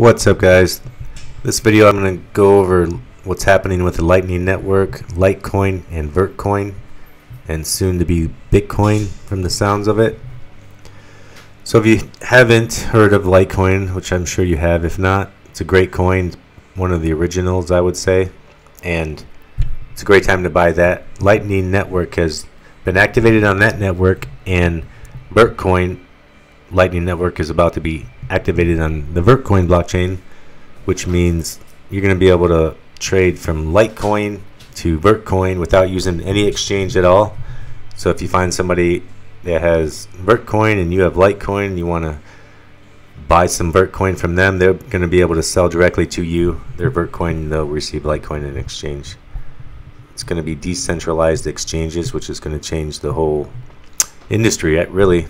What's up guys? This video I'm going to go over what's happening with the Lightning Network, Litecoin, and Vertcoin, and soon to be Bitcoin from the sounds of it. So if you haven't heard of Litecoin, which I'm sure you have, if not, it's a great coin, one of the originals I would say, and it's a great time to buy that. Lightning Network has been activated on that network, and Vertcoin Lightning Network is about to be activated on the Vertcoin blockchain, which means you're going to be able to trade from Litecoin to Vertcoin without using any exchange at all. So if you find somebody that has Vertcoin and you have Litecoin and you want to buy some Vertcoin from them, they're going to be able to sell directly to you their Vertcoin they'll receive Litecoin in exchange. It's going to be decentralized exchanges, which is going to change the whole industry, eh, really.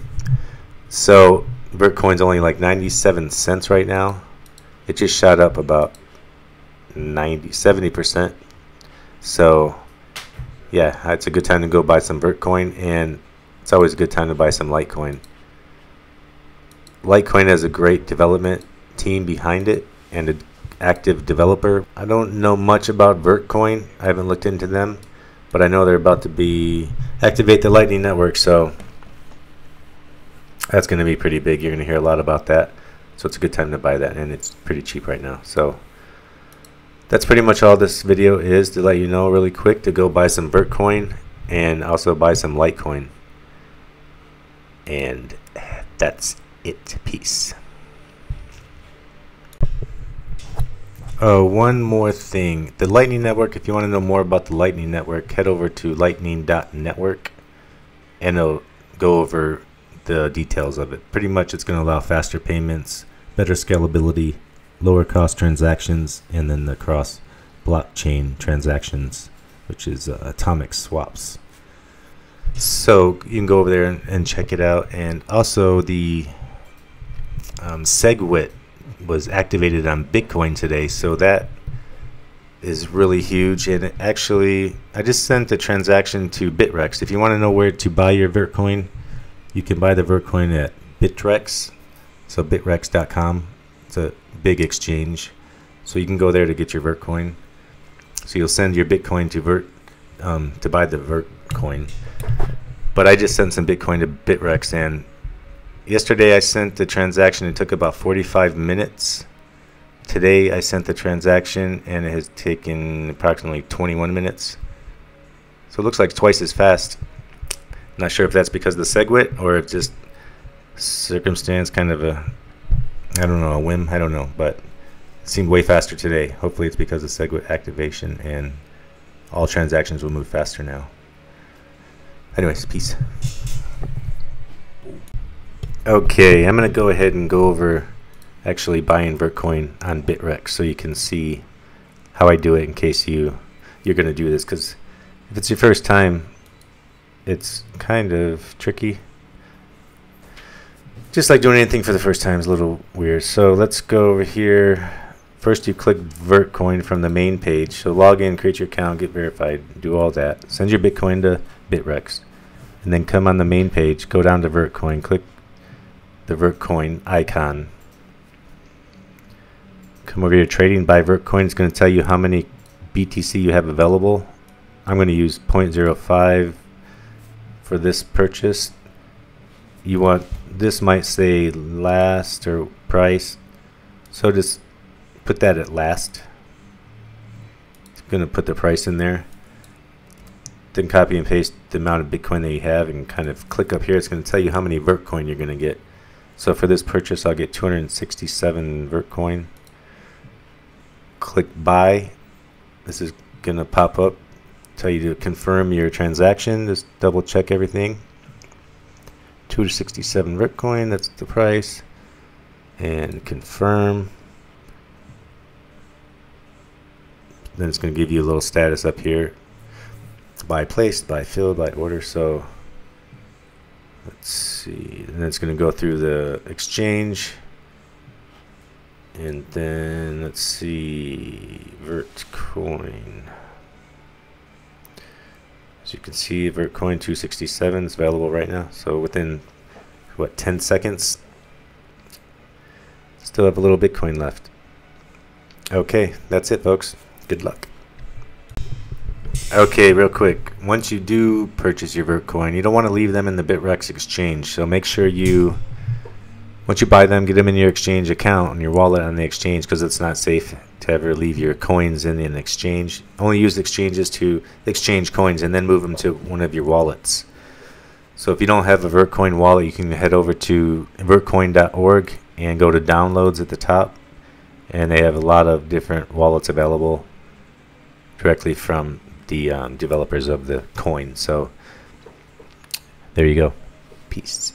So Vertcoin's only like 97 cents right now. It just shot up about 90, 70%. So, yeah, it's a good time to go buy some Vertcoin, and it's always a good time to buy some Litecoin. Litecoin has a great development team behind it and an active developer. I don't know much about Vertcoin. I haven't looked into them, but I know they're about to be activate the Lightning Network, so that's going to be pretty big. You're going to hear a lot about that. So it's a good time to buy that, and it's pretty cheap right now. So that's pretty much all this video is to let you know really quick to go buy some Vertcoin and also buy some Litecoin. And that's it. Peace. Oh, one more thing. The Lightning Network, if you want to know more about the Lightning Network, head over to lightning.network and it'll go over the details of it. Pretty much it's going to allow faster payments, better scalability, lower cost transactions, and then the cross blockchain transactions, which is uh, atomic swaps. So you can go over there and, and check it out. And also the um, SegWit was activated on Bitcoin today, so that is really huge. And actually, I just sent a transaction to Bittrex. If you want to know where to buy your Vertcoin, you can buy the Vertcoin at Bittrex. so bittrex.com. It's a big exchange, so you can go there to get your Vertcoin. So you'll send your Bitcoin to Vert um, to buy the Vertcoin. But I just sent some Bitcoin to Bittrex and yesterday I sent the transaction. It took about 45 minutes. Today I sent the transaction, and it has taken approximately 21 minutes. So it looks like twice as fast. Not sure if that's because of the SegWit or if just circumstance, kind of a, I don't know, a whim. I don't know, but it seemed way faster today. Hopefully it's because of SegWit activation and all transactions will move faster now. Anyways, peace. Okay, I'm going to go ahead and go over actually buying Vertcoin on Bittrex so you can see how I do it in case you you're going to do this because if it's your first time it's kind of tricky. Just like doing anything for the first time is a little weird. So let's go over here. First you click Vertcoin from the main page. So log in, create your account, get verified, do all that. Send your Bitcoin to Bittrex. And then come on the main page, go down to Vertcoin, click the Vertcoin icon. Come over here, trading by Vertcoin. It's going to tell you how many BTC you have available. I'm going to use 0.05 for this purchase? You want this might say last or price. So just put that at last. It's gonna put the price in there. Then copy and paste the amount of Bitcoin that you have and kind of click up here. It's to tell you how many Vertcoin you're to get. So for this purchase I'll get 267 Vertcoin click buy. This is to pop up tell you to confirm your transaction. Just double check everything. 267 Vertcoin, that's the price. And confirm. Then it's going to give you a little status up here. By placed, by filled, by order. So let's see. And then it's going to go through the exchange. And then let's see. Vertcoin. You can see, Vertcoin 267 is available right now. So within, what, 10 seconds? Still have a little Bitcoin left. Okay, that's it, folks. Good luck. Okay, real quick. Once you do purchase your Vertcoin, you don't want to leave them in the Bittrex exchange. So make sure you, once you buy them, get them in your exchange account on your wallet on the exchange because it's not safe to ever leave your coins in an exchange. Only use exchanges to exchange coins and then move them to one of your wallets. So if you don't have a Vertcoin wallet, you can head over to vertcoin.org and go to downloads at the top. And they have a lot of different wallets available directly from the um, developers of the coin. So there you go. Peace.